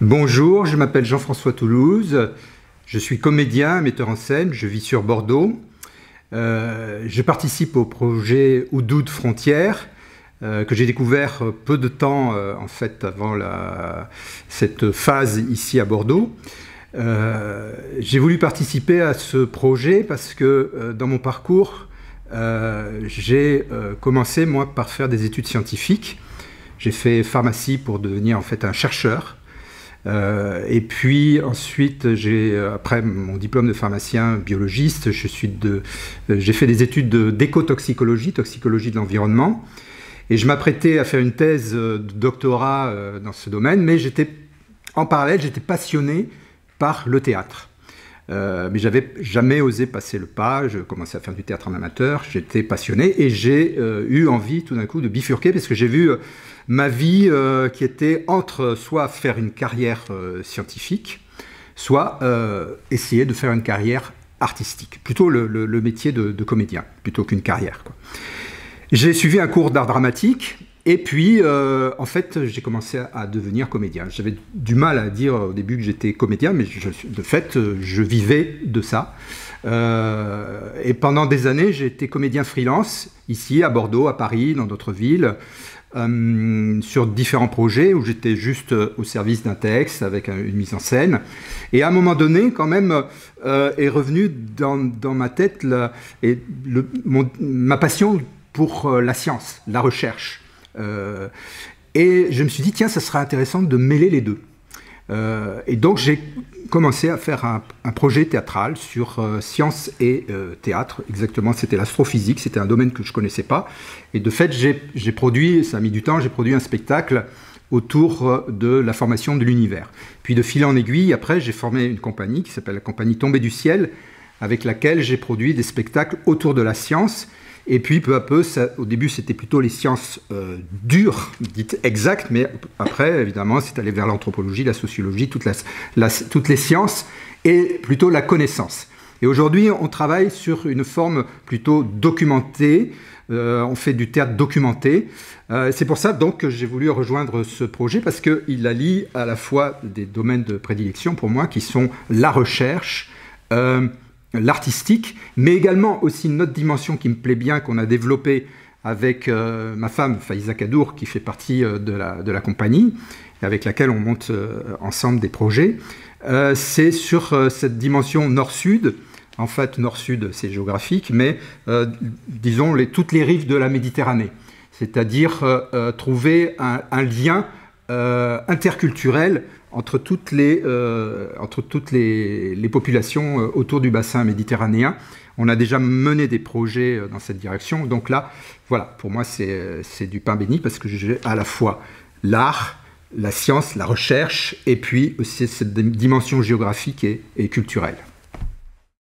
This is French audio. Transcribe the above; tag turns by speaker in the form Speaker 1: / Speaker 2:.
Speaker 1: Bonjour, je m'appelle Jean-François Toulouse, je suis comédien, metteur en scène, je vis sur Bordeaux. Euh, je participe au projet Oudoud Frontières, euh, que j'ai découvert peu de temps euh, en fait avant cette phase ici à Bordeaux. j'ai voulu participer à ce projet parce que dans mon parcours, j'ai commencé moi par faire des études scientifiques. J'ai fait pharmacie pour devenir en fait un chercheur. Euh, et puis ensuite, j'ai euh, après mon diplôme de pharmacien biologiste, de, euh, j'ai fait des études d'écotoxicologie, toxicologie de l'environnement, et je m'apprêtais à faire une thèse de doctorat dans ce domaine, mais j'étais en parallèle, j'étais passionné par le théâtre. Euh, mais j'avais jamais osé passer le pas. Je commençais à faire du théâtre en amateur. J'étais passionné et j'ai eu envie tout d'un coup de bifurquer parce que j'ai vu ma vie euh, qui était entre soit faire une carrière euh, scientifique, soit euh, essayer de faire une carrière artistique, plutôt le, métier de, comédien, plutôt qu'une carrière. J'ai suivi un cours d'art dramatique, et puis, en fait, j'ai commencé à, devenir comédien. J'avais du mal à dire au début que j'étais comédien, mais de fait, je vivais de ça. et pendant des années, j'ai été comédien freelance, ici, à Bordeaux, à Paris, dans d'autres villes. Euh, sur différents projets où j'étais juste euh, au service d'un texte avec une mise en scène. Et à un moment donné, quand même, euh, est revenu dans, dans ma tête et ma passion pour la science, la recherche. Et je me suis dit, tiens, ça serait intéressant de mêler les deux. et donc j'ai commencé à faire un, projet théâtral sur euh, science et euh, théâtre. Exactement, c'était l'astrophysique, c'était un domaine que je ne connaissais pas. Et de fait, j'ai produit, ça a mis du temps, j'ai produit un spectacle autour euh, de la formation de l'univers. Puis de fil en aiguille, après, j'ai formé une compagnie qui s'appelle la compagnie Tombée du ciel, avec laquelle j'ai produit des spectacles autour de la science et puis peu à peu, au début c'était plutôt les sciences euh, dures, dites exactes, mais après évidemment c'est allé vers l'anthropologie, la sociologie, toutes les sciences et plutôt la connaissance. Et aujourd'hui on travaille sur une forme plutôt documentée, euh, on fait du théâtre documenté. Euh, c'est pour ça donc que j'ai voulu rejoindre ce projet parce qu'il allie à la fois des domaines de prédilection pour moi qui sont la recherche, l'artistique, mais également aussi une autre dimension qui me plaît bien, qu'on a développée avec euh, ma femme Faïza Kadour, qui fait partie euh, de, la, de, la, compagnie, avec laquelle on monte euh, ensemble des projets. c'est sur cette dimension nord-sud. En fait, nord-sud, c'est géographique, mais disons toutes les rives de la Méditerranée. C'est-à-dire trouver un lien interculturel entre toutes les, euh, populations euh, autour du bassin méditerranéen. On a déjà mené des projets euh, dans cette direction. Donc là, voilà, pour moi, c'est du pain béni parce que j'ai à la fois l'art, la science, la recherche, et puis aussi cette dimension géographique et culturelle.